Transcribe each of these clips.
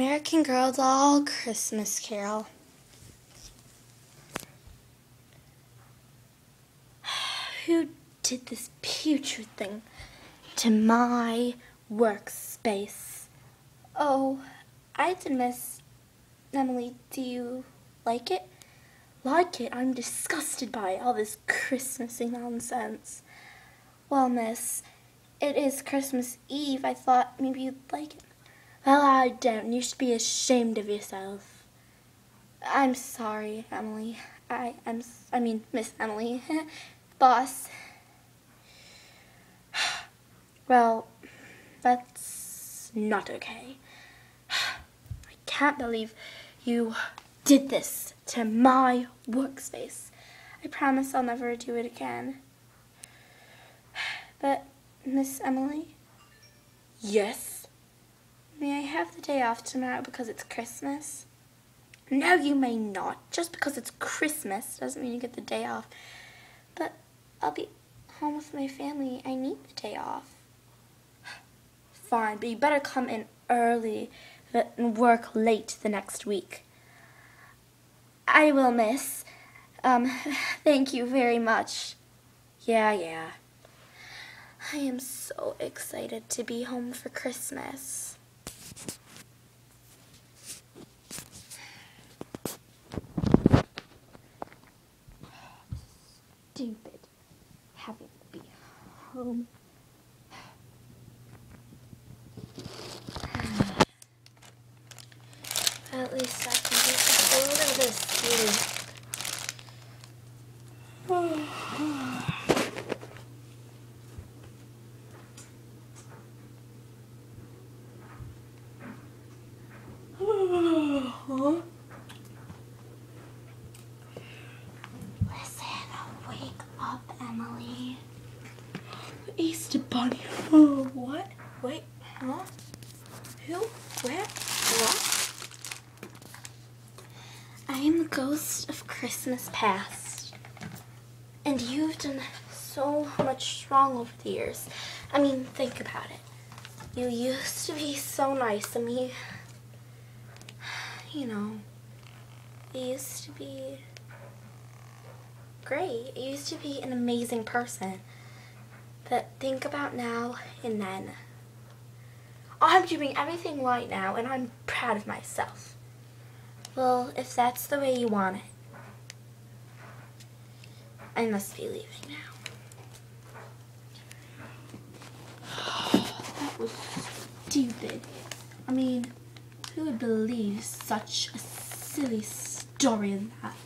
An American Girl doll Christmas Carol. Who did this putrid thing to my workspace? Oh, I did, Miss Emily. Do you like it? Like it? I'm disgusted by all this Christmassy nonsense. Well, miss, it is Christmas Eve. I thought maybe you'd like it. Well, I don't. You should be ashamed of yourself. I'm sorry, Emily. I am. I mean, Miss Emily, boss. Well, that's not okay. I can't believe you did this to my workspace. I promise I'll never do it again. But, Miss Emily? Yes? May I have the day off tomorrow because it's Christmas? No, you may not. Just because it's Christmas doesn't mean you get the day off. But I'll be home with my family. I need the day off. Fine, but you better come in early and work late the next week. I will, miss. Um, thank you very much. Yeah, yeah. I am so excited to be home for Christmas. Stupid having to be home. At least I can get a little bit of sleep. Listen, wake up, Emily. Easter Bunny. Oh, what? Wait, huh? Who? Where? What? I am the ghost of Christmas past. And you've done so much wrong over the years. I mean, think about it. You used to be so nice to me. You know, you used to be great. You used to be an amazing person. But think about now and then. I'm doing everything right now and I'm proud of myself. Well, if that's the way you want it, I must be leaving now. that was stupid. I mean, who would believe such a silly story as that?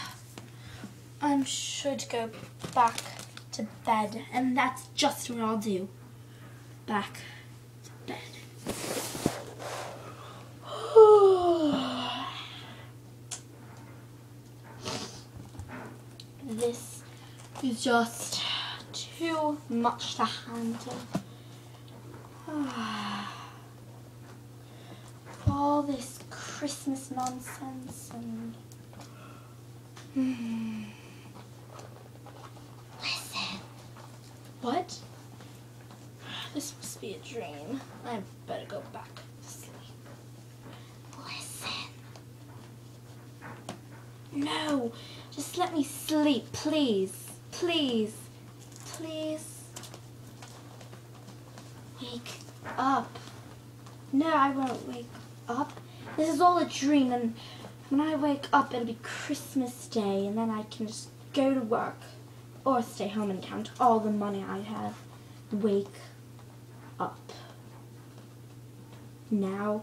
I should go back to bed, and that's just what I'll do. Back to bed. this is just too much to handle. All this Christmas nonsense and. What? This must be a dream. I better go back to sleep. Listen. No, just let me sleep, please. Please. Please. Wake up. No, I won't wake up. This is all a dream, and when I wake up, it'll be Christmas Day, and then I can just go to work or stay home and count all the money I have. Wake up. Now,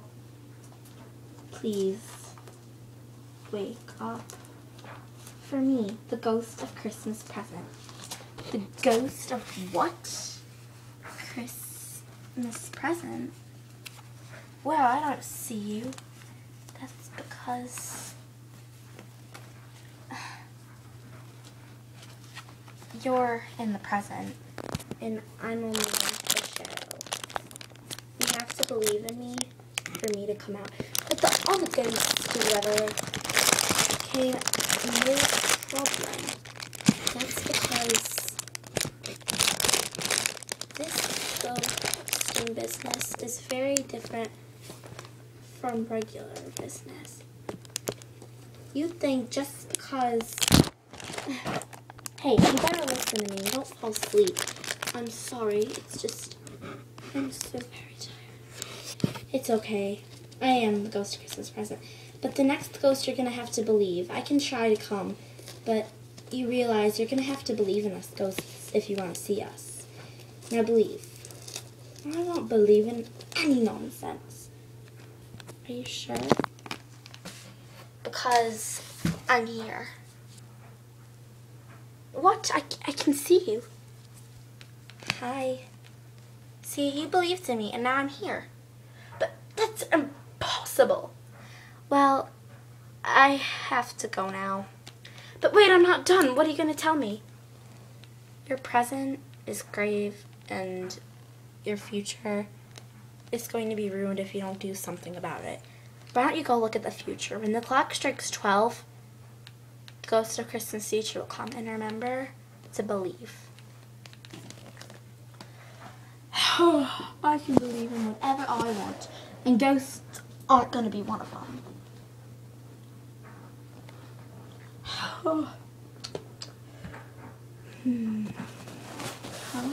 please, wake up. For me, the ghost of Christmas present. The ghost of what? Christmas present? Well, I don't see you. That's because you're in the present and I'm only the shadow. You have to believe in me for me to come out. But the, all the ghosts, whoever, came no problem. That's because this ghosting business is very different from regular business. You think just because... Hey, you better listen to me. Don't fall asleep. I'm sorry. It's just... I'm so very tired. It's okay. I am the ghost Christmas present. But the next ghost you're going to have to believe. I can try to come, but you realize you're going to have to believe in us ghosts if you want to see us. Now believe. I won't believe in any nonsense. Are you sure? Because I'm here. What? I, I can see you. Hi. See, you believed in me, and now I'm here. But that's impossible. Well, I have to go now. But wait, I'm not done. What are you going to tell me? Your present is grave, and your future is going to be ruined if you don't do something about it. Why don't you go look at the future? When the clock strikes 12, of Christmas future will come. And remember to believe. I can believe in whatever I want. And ghosts aren't going to be one of them. hmm. Huh?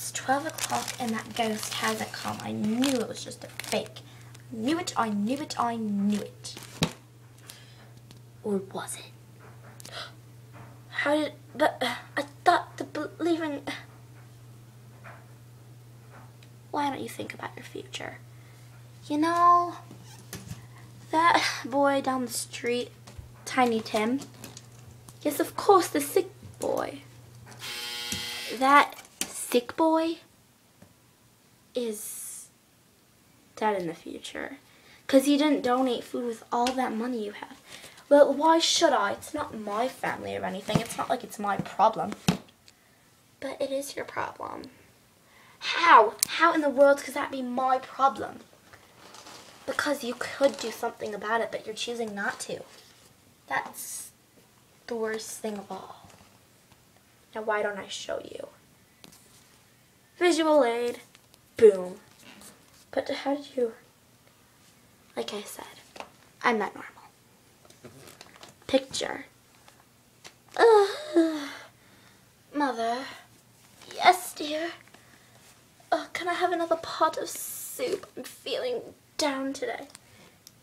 It's 12 o'clock and that ghost hasn't come. I knew it was just a fake. I knew it, I knew it, I knew it. Or was it? How did, but uh, I thought the believing, why don't you think about your future? You know, that boy down the street, Tiny Tim, yes, of course, the sick boy. That sick boy is dead in the future. Because you didn't donate food with all that money you have. Well, why should I? It's not my family or anything. It's not like it's my problem. But it is your problem. How? How in the world could that be my problem? Because you could do something about it, but you're choosing not to. That's the worst thing of all. Now, why don't I show you? Visual aid. Boom. But how did you... Like I said, I'm not normal. Picture. Ugh. Mother. Yes, dear. Uh, can I have another pot of soup? I'm feeling down today.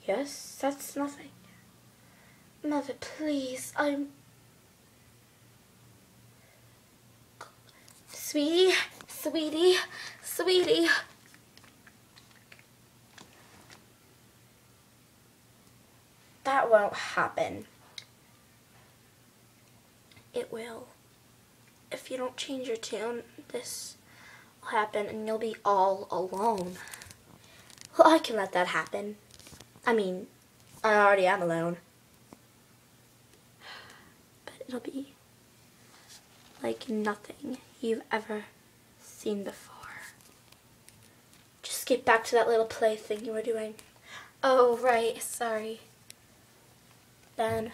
Yes, that's nothing. Mother, please, I'm... Sweetie, sweetie, sweetie. That won't happen. It will. If you don't change your tune, this will happen and you'll be all alone. Well, I can let that happen. I mean, I already am alone. But it'll be like nothing you've ever seen before. Just get back to that little play thing you were doing. Oh, right, sorry. Then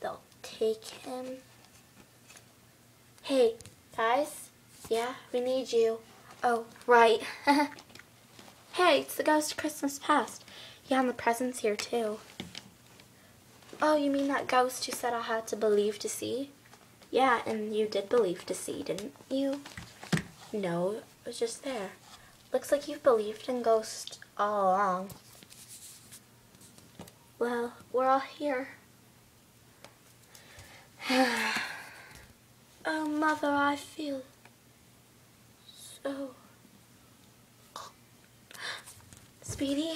they'll take him. Hey, guys? Yeah, we need you. Oh, right. hey, it's the ghost of Christmas past. Yeah, and the present's here too. Oh, you mean that ghost who said I had to believe to see? Yeah, and you did believe to see, didn't you? No, it was just there. Looks like you've believed in ghosts all along. Well, we're all here. oh, Mother, I feel so... Speedy?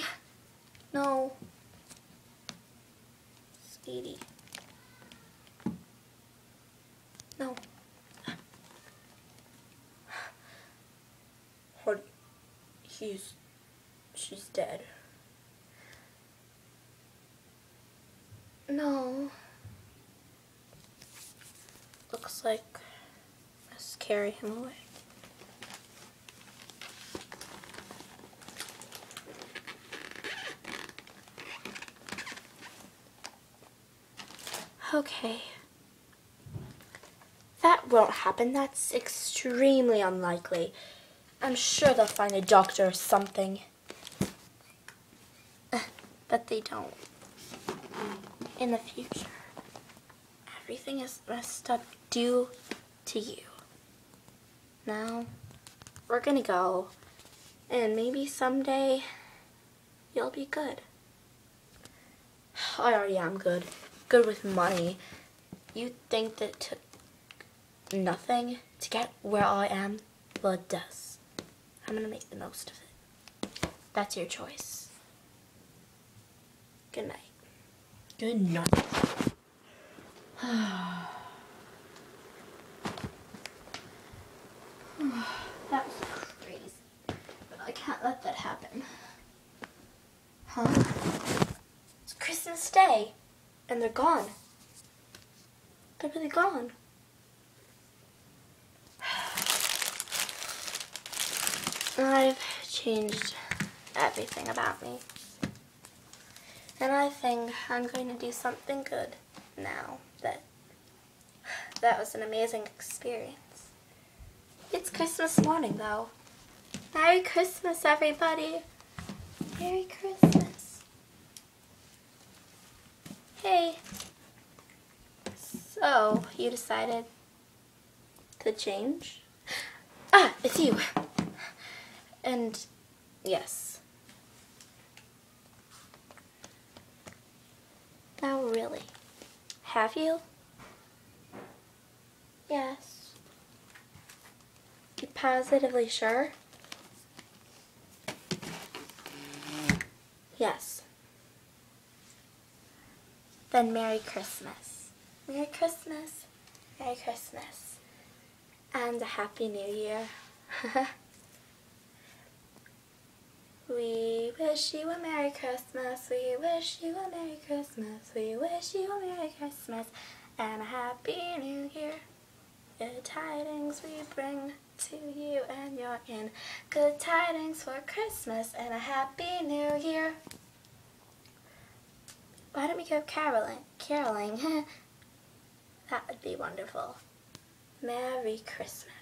No. Speedy. No. What? He's... She's dead. No. Looks like let's carry him away. Okay. That won't happen. That's extremely unlikely. I'm sure they'll find a doctor or something. Uh, but they don't. In the future, everything is messed up due to you. Now, we're gonna go, and maybe someday you'll be good. I already am good. Good with money. You think that took nothing to get where I am? Well, it does. I'm gonna make the most of it. That's your choice. Good night. Good night. That was crazy. But I can't let that happen. Huh? It's Christmas Day. And they're gone. They're really gone. I've changed everything about me. And I think I'm going to do something good now that that was an amazing experience. It's Christmas morning though. Merry Christmas everybody. Merry Christmas. Hey. So, you decided to change? Ah, it's you. And yes. Now really, have you? Yes. You positively sure? Yes. Then Merry Christmas. Merry Christmas. Merry Christmas. And a Happy New Year. We wish you a Merry Christmas. We wish you a Merry Christmas. We wish you a Merry Christmas and a Happy New Year. Good tidings we bring to you and you're in. Good tidings for Christmas and a Happy New Year. Why don't we go caroling? Caroling. that would be wonderful. Merry Christmas.